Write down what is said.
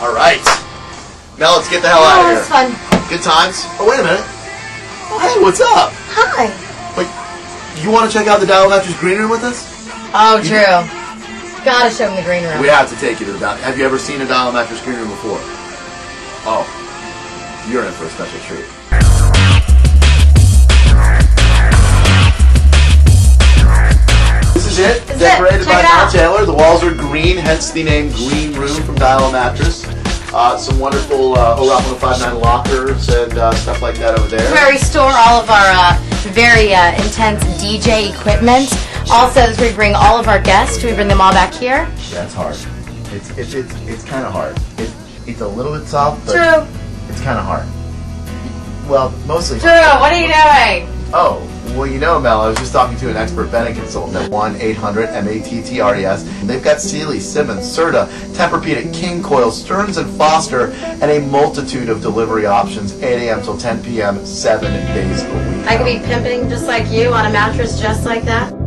All right. Now let's get the hell out of here. fun. Good times. Oh, wait a minute. Oh, hey, what's up? Hi. Wait, you want to check out the Dial Mattress Green Room with us? Oh, Drew. Gotta show him the green room. We have to take you to the Dial. Have you ever seen a Dial Mattress Green Room before? Oh, you're in for a special treat. Is it. This is it. Decorated by it Matt. Taylor. The walls are green, hence the name Green Room from Dial Mattress. Uh, some wonderful uh, O-Rock 1059 lockers and uh, stuff like that over there. where we store all of our uh, very uh, intense DJ equipment. Also, as we bring all of our guests, we bring them all back here. That's hard. It's it's it's, it's kind of hard. It, it's a little bit soft, but Drew, it's kind of hard. Well, mostly. Drew, what are you doing? You know, Mel, I was just talking to an expert Bennett consultant at 1-800-M-A-T-T-R-E-S. They've got Sealy, Simmons, Serta, Tempur-Pedic, King Coil, Stearns & Foster, and a multitude of delivery options, 8 a.m. till 10 p.m., seven days a week. I could be pimping just like you on a mattress just like that.